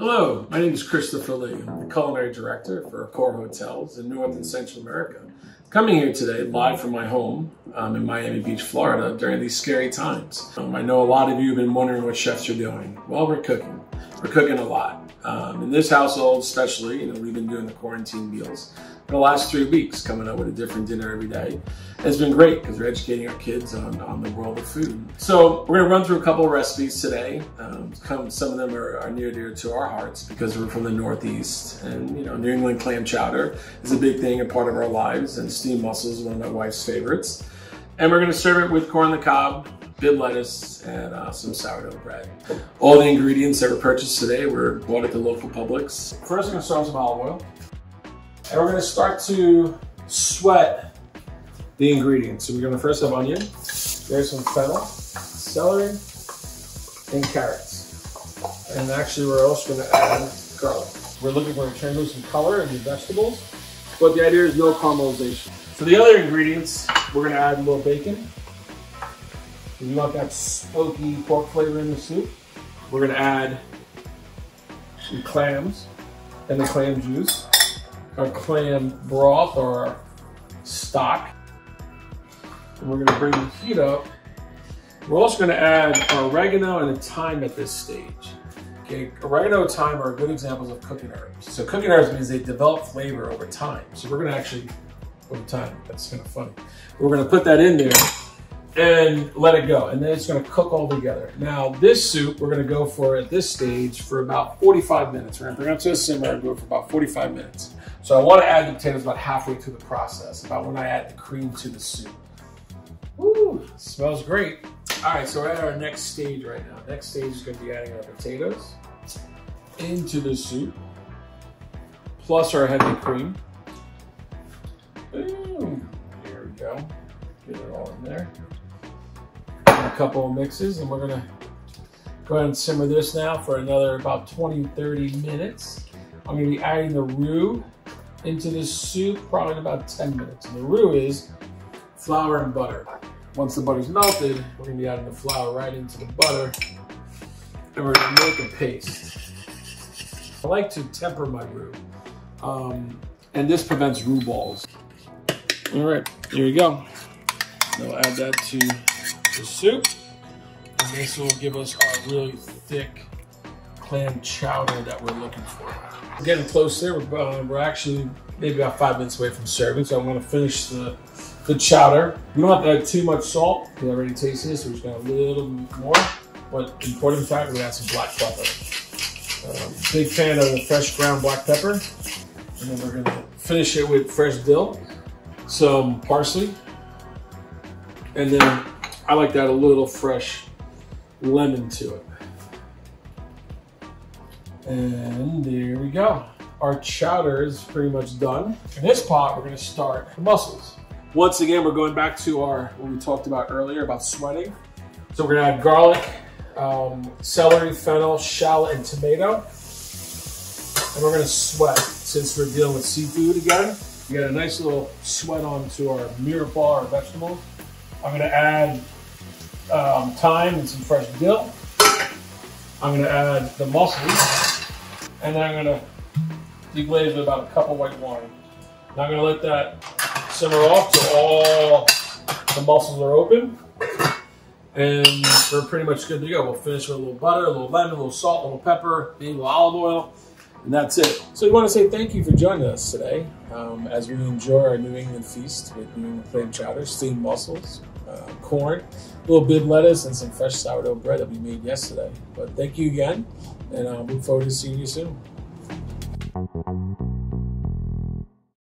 Hello, my name is Christopher Lee. I'm the culinary director for Accor Hotels in North and Central America. Coming here today live from my home um, in Miami Beach, Florida during these scary times. Um, I know a lot of you have been wondering what chefs are doing. Well, we're cooking. We're cooking a lot. Um, in this household, especially, you know, we've been doing the quarantine meals for the last three weeks, coming up with a different dinner every day. It's been great because we're educating our kids on, on the world of food. So we're gonna run through a couple of recipes today. Um, some of them are, are near dear to our hearts because we're from the Northeast, and you know, New England clam chowder is a big thing and part of our lives, and steamed mussels is one of my wife's favorites. And we're gonna serve it with corn on the cob, Bibb lettuce, and uh, some sourdough bread. All the ingredients that were purchased today were bought at the local Publix. First, we're gonna start with some olive oil. And we're gonna start to sweat the ingredients. So we're gonna first have onion, there's some fennel, celery, and carrots. And actually, we're also gonna add garlic. We're looking for a change some color in the vegetables, but the idea is no caramelization. So the other ingredients, we're gonna add a little bacon, you want that smoky pork flavor in the soup. We're gonna add some clams and the clam juice, our clam broth or stock. And we're gonna bring the heat up. We're also gonna add oregano and thyme at this stage. Okay, oregano and thyme are good examples of cooking herbs. So cooking herbs means they develop flavor over time. So we're gonna actually, over time, that's kind of funny. We're gonna put that in there and let it go. And then it's gonna cook all together. Now this soup, we're gonna go for at this stage for about 45 minutes. We're gonna bring it to a simmer and go for about 45 minutes. So I wanna add the potatoes about halfway through the process, about when I add the cream to the soup. Smells great. All right, so we're at our next stage right now. Next stage is gonna be adding our potatoes into the soup, plus our heavy cream. Boom, here we go. Get it all in there And a couple of mixes and we're gonna go ahead and simmer this now for another about 20, 30 minutes. I'm gonna be adding the roux into this soup probably in about 10 minutes. And the roux is flour and butter. Once the butter's melted, we're gonna be adding the flour right into the butter and we're gonna make a paste. I like to temper my roux. Um, and this prevents roux balls. All right, here we go. We'll add that to the soup. And this will give us our really thick clam chowder that we're looking for. We're getting close there. We're, uh, we're actually maybe about five minutes away from serving, so I'm gonna finish the, the chowder. We don't have to add too much salt. We already tasted this, so we're just gonna add a little more. But important fact, we're gonna add some black pepper. Um, big fan of the fresh ground black pepper. And then we're gonna finish it with fresh dill, some parsley, and then I like to add a little fresh lemon to it. And there we go. Our chowder is pretty much done. In this pot, we're gonna start the mussels. Once again, we're going back to our, what we talked about earlier about sweating. So we're gonna add garlic, um, celery, fennel, shallot, and tomato. And we're gonna sweat since we're dealing with seafood again. We got a nice little sweat onto our mirepoix, our vegetables. I'm gonna add um, thyme and some fresh dill. I'm gonna add the mussels, and then I'm gonna deglaze with about a cup of white wine. Now I'm gonna let that simmer off till all the mussels are open. And we're pretty much good to go. We'll finish with a little butter, a little lemon, a little salt, a little pepper, maybe a little olive oil, and that's it. So we want to say thank you for joining us today um, as we enjoy our New England feast with New England clam chowder, steamed mussels, uh, corn, a little Bibb lettuce, and some fresh sourdough bread that we made yesterday. But thank you again, and I uh, look forward to seeing you soon.